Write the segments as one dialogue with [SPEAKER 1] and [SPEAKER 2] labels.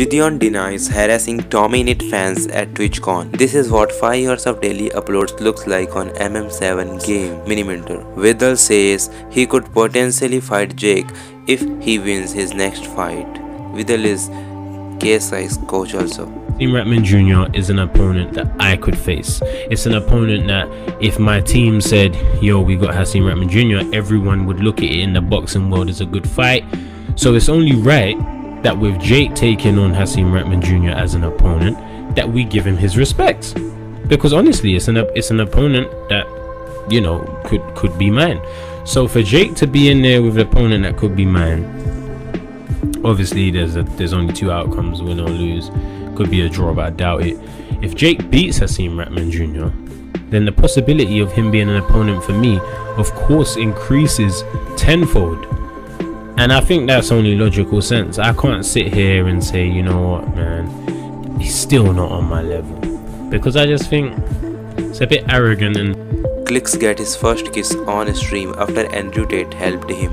[SPEAKER 1] JiDion denies harassing TommyInnit fans at TwitchCon. This is what 5 years of daily uploads looks like on MM7 game Miniminter. Viddal says he could potentially fight Jake if he wins his next fight. Viddal is KSI's coach also.
[SPEAKER 2] Team Rahman Jr. is an opponent that I could face. It's an opponent that if my team said, yo, we got Hasim Rahman Jr., everyone would look at it in the boxing world as a good fight. So it's only right that with Jake taking on Hasim Rahman Jr. as an opponent, that we give him his respects. Because honestly, it's an it's an opponent that you know could could be mine. So for Jake to be in there with an opponent that could be mine, obviously there's a, there's only two outcomes: win or lose. Could be a draw, but I doubt it. If Jake beats Hasim Rahman Jr., then the possibility of him being an opponent for me, of course, increases tenfold. And I think that's only logical sense. I can't sit here and say, you know what, man, he's still not on my level. Because I just think it's a bit arrogant and.
[SPEAKER 1] Clix get his first kiss on stream after Andrew Tate helped him.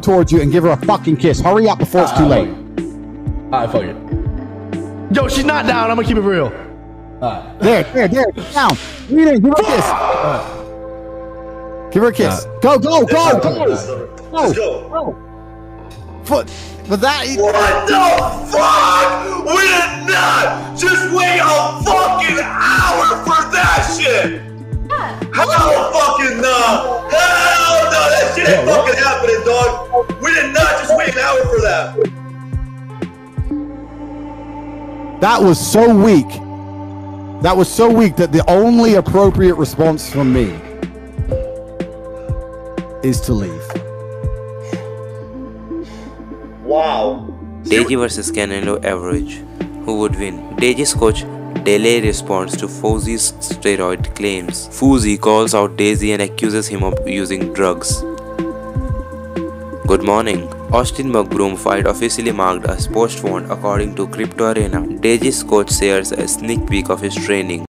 [SPEAKER 3] Towards you and give her a fucking kiss. Hurry up before it's too ah, late.
[SPEAKER 4] Alright, fuck it. Yo, she's not down. I'm gonna keep it real.
[SPEAKER 3] Alright. There, there, there. Down. Read in. Give her a kiss. Ah. Give her a kiss. Go, go, go, go.
[SPEAKER 5] Let's go.
[SPEAKER 3] Go. Foot. But that.
[SPEAKER 5] What the fuck? We did not just wait a fucking hour for that shit. Hell fucking no. Hell no. That shit ain't fucking happening, dog. We did not just wait an hour for that.
[SPEAKER 3] That was so weak. That was so weak that the only appropriate response from me is to leave.
[SPEAKER 5] Wow.
[SPEAKER 1] Deji versus Canelo Alvarez. Who would win? Deji's coach Dele responds to Fousey's steroid claims. Fouzy calls out Daisy and accuses him of using drugs. Good morning. Austin McBroom fight officially marked as postponed according to Crypto Arena. Deji's coach shares a sneak peek of his training.